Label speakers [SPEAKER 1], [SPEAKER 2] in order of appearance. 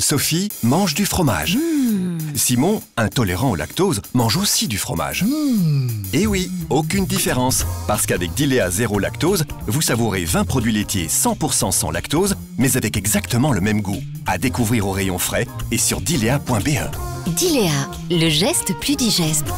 [SPEAKER 1] Sophie mange du fromage. Mmh. Simon, intolérant au lactose, mange aussi du fromage. Et oui, aucune différence, parce qu'avec Dilea Zéro Lactose, vous savourez 20 produits laitiers 100% sans lactose, mais avec exactement le même goût. À découvrir au rayon frais et sur dilea.be.
[SPEAKER 2] Dilea, le geste plus digeste.